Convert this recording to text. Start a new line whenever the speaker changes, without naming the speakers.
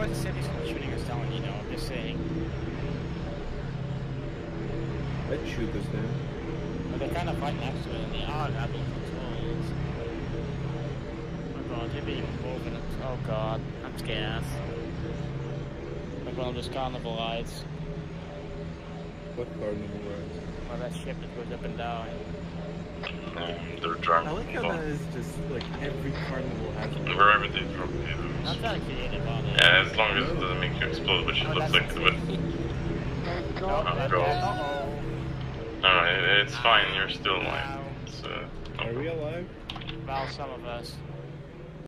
course the city's not shooting us down, you know, I'm just saying.
Let's shoot us down.
But they're kind of right next to it and they are having controls. Oh god, you're being moving. Oh god, I'm scared. Like one of those carnival rides.
What carnival rides?
Or that ship that goes up and down.
Um, they're drunk.
I like how that is just like every carnival has one.
Wherever they drop
I'm
you.
trying to create about it.
Yeah, as long as it doesn't make you explode, which it
Oh,
looks like it
it.
would. Oh, God.
bad.
No, it, it's fine, you're still alive. It's, uh,
Are we alive?
Well, some of us.